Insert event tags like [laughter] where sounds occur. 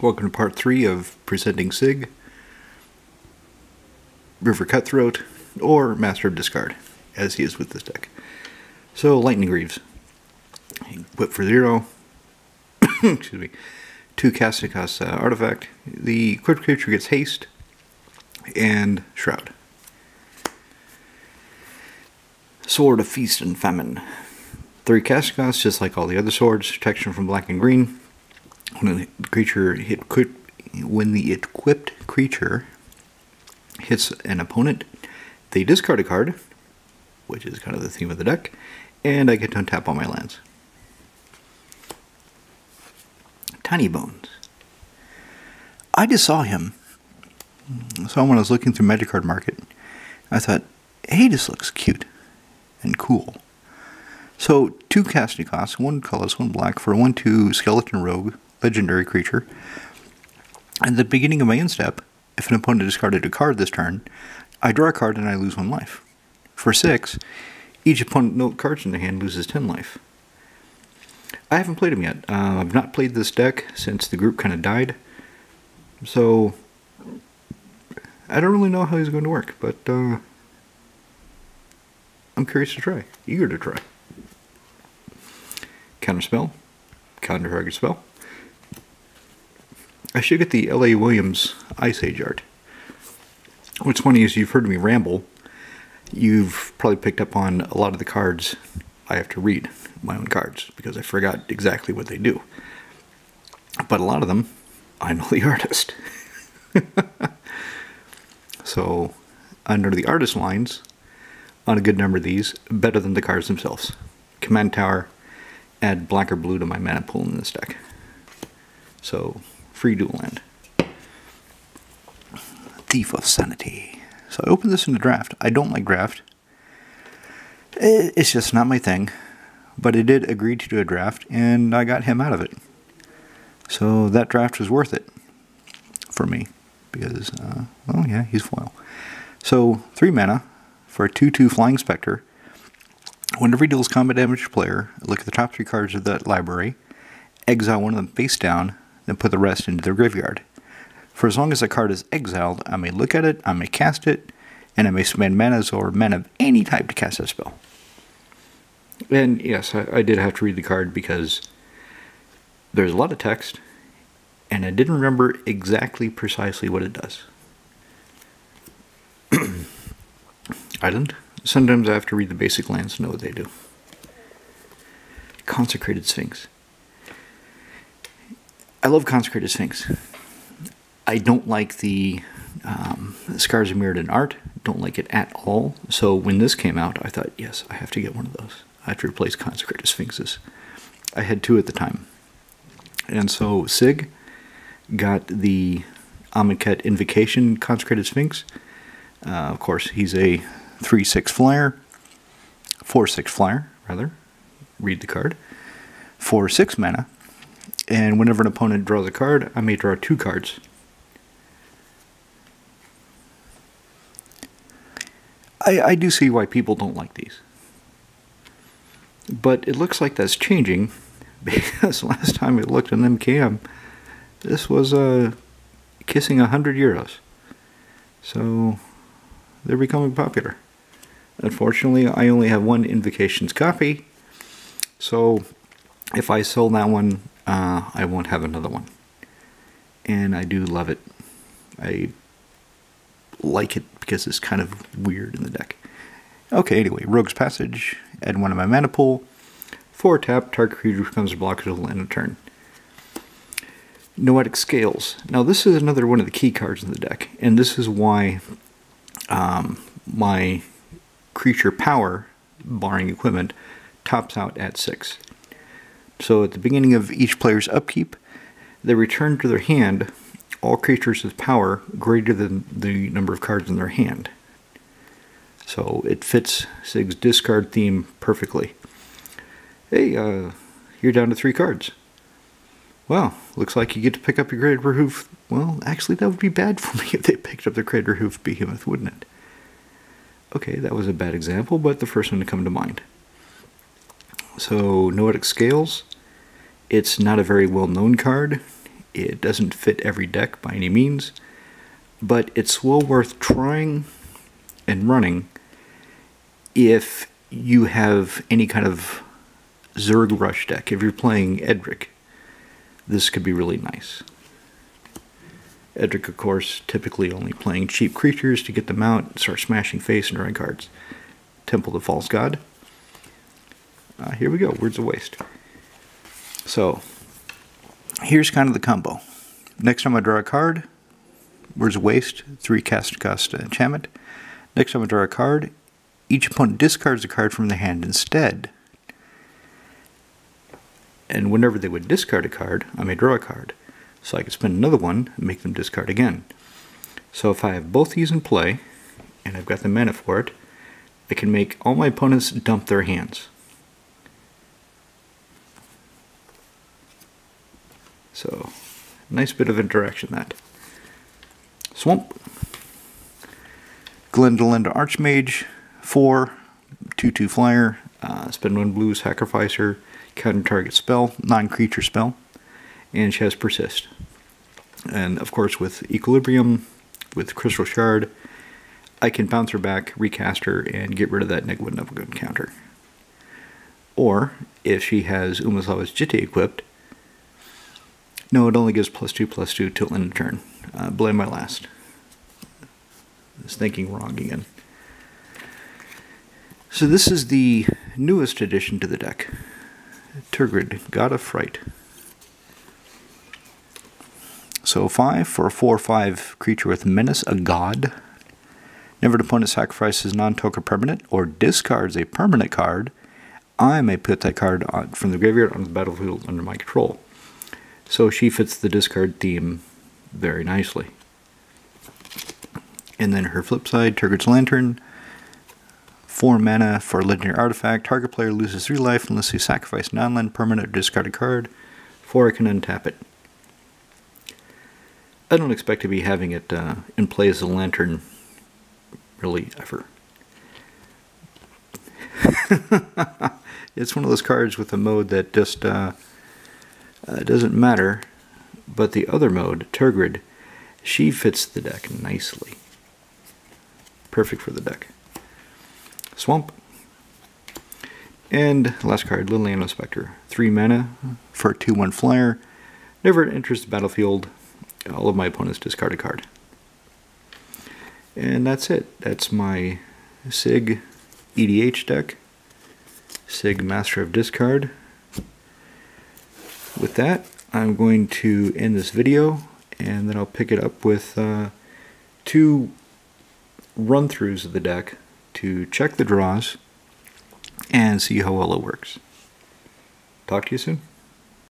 Welcome to part three of presenting Sygg, River Cutthroat, or Master of Discard, as he is with this deck. So, Lightning Greaves. Whip for zero. [coughs] Excuse me. Two casting uh, artifact. The equipped creature gets haste and shroud. Sword of Feast and Famine. Three casting just like all the other swords. Protection from black and green. When the creature hit when the equipped creature hits an opponent, they discard a card, which is kind of the theme of the deck, and I get to untap all my lands. Tinybones. I just saw him. So when I was looking through Magic Card Market, I thought, hey, this looks cute and cool. So two casting costs, one colorless, one black, for a one-two skeleton rogue, legendary creature. At the beginning of my end step, if an opponent discarded a card this turn, I draw a card and I lose one life. For six, each opponent no cards in the hand loses ten life. I haven't played him yet. Uh, I've not played this deck since the group kind of died, so I don't really know how he's going to work, but uh, I'm curious to try, eager to try. Counter spell, counter target spell. I should get the L.A. Williams Ice Age art. What's funny is you've heard me ramble. You've probably picked up on a lot of the cards I have to read, my own cards, because I forgot exactly what they do. But a lot of them, I know [laughs] the artist. [laughs] so, under the artist lines, on a good number of these, better than the cards themselves. Command Tower, add black or blue to my mana pool in this deck. So, free dual land. Thief of Sanity. So I opened this in the draft. I don't like draft. It's just not my thing. But I did agree to do a draft, and I got him out of it. So that draft was worth it for me. Because, uh, oh yeah, he's foil. So, 3 mana for a 2 2 Flying Spectre. Whenever he deals combat damage to player, look at the top three cards of that library, exile one of them face down, then put the rest into their graveyard. For as long as a card is exiled, I may look at it, I may cast it, and I may spend manas or mana of any type to cast that spell. And yes, I, I did have to read the card because there's a lot of text, and I didn't remember exactly precisely what it does. [clears throat] I didn't. Sometimes I have to read the basic lands to know what they do. Consecrated Sphinx. I love Consecrated Sphinx. I don't like the um, Scars of Mirrodin art. Don't like it at all. So when this came out, I thought, yes, I have to get one of those. I have to replace Consecrated Sphinxes. I had two at the time. And so Sygg got the Amonkhet Invocation Consecrated Sphinx. Uh, of course, he's a 3-6 flyer. 4-6 flyer, rather. Read the card. 4-6 mana and whenever an opponent draws a card, I may draw two cards. I, I do see why people don't like these. But it looks like that's changing [laughs] because last time we looked on MKM, this was uh, kissing 100 euros. So they're becoming popular. Unfortunately, I only have one Invocations copy. So if I sell that one, uh, I won't have another one. And I do love it. I like it because it's kind of weird in the deck. Okay, anyway, Rogue's Passage. Add one of my mana pool. Four tap, target creature becomes a blocker until end of turn. Noetic Scales. Now this is another one of the key cards in the deck, and this is why um, my creature power, barring equipment, tops out at 6. So at the beginning of each player's upkeep, they return to their hand all creatures with power greater than the number of cards in their hand. So it fits Sygg's discard theme perfectly. Hey, uh, you're down to three cards. Well, looks like you get to pick up your Craterhoof. Well, actually, that would be bad for me [laughs] if they picked up the Craterhoof Behemoth, wouldn't it? Okay, that was a bad example, but the first one to come to mind. So, Noetic Scales. It's not a very well known card. It doesn't fit every deck by any means, but it's well worth trying and running if you have any kind of Zerg Rush deck. If you're playing Edric, this could be really nice. Edric, of course, typically only playing cheap creatures to get them out and start smashing face and drawing cards. Temple of the False God. Uh, here we go, Words of Waste. So, here's kind of the combo. Next time I draw a card, Words of Waste, 3 cast cost uh, enchantment. Next time I draw a card, each opponent discards a card from their hand instead. And whenever they would discard a card, I may draw a card. So I could spend another one and make them discard again. So if I have both these in play, and I've got the mana for it, I can make all my opponents dump their hands. So, nice bit of interaction that. Swamp. Glen Elendra Archmage, 4, 2 2 flyer, uh, spend 1 blue sacrificer, counter target spell, non creature spell and she has persist. And of course, with equilibrium, with crystal shard, I can bounce her back, recast her, and get rid of that Negwood Nevelgun counter. Or if she has Umezawa's Jitte equipped, no, it only gives plus two plus two till end of turn. Uh, blame my last. I was thinking wrong again. So this is the newest addition to the deck. Tergrid, God of Fright. So 5 for a 4 5 creature with Menace, a god. Never an opponent sacrifices non token permanent or discards a permanent card, I may put that card on, from the graveyard onto the battlefield under my control. So she fits the discard theme very nicely. And then her flip side, Tergrid's Lantern. 4 mana for legendary artifact. Target player loses 3 life unless they sacrifice non land permanent or discard a card. 4 I can untap it. I don't expect to be having it uh, in play as a lantern really ever. [laughs] it's one of those cards with a mode that just uh, uh, doesn't matter, but the other mode, Tergrid, she fits the deck nicely. Perfect for the deck. Swamp. And last card, Liliana Spectre. 3 mana for a 2 1 flyer. Never enters the battlefield all of my opponents discard a card. And that's it. That's my Sygg EDH deck. Sygg Master of Discard. With that, I'm going to end this video and then I'll pick it up with uh, two run-throughs of the deck to check the draws and see how well it works. Talk to you soon.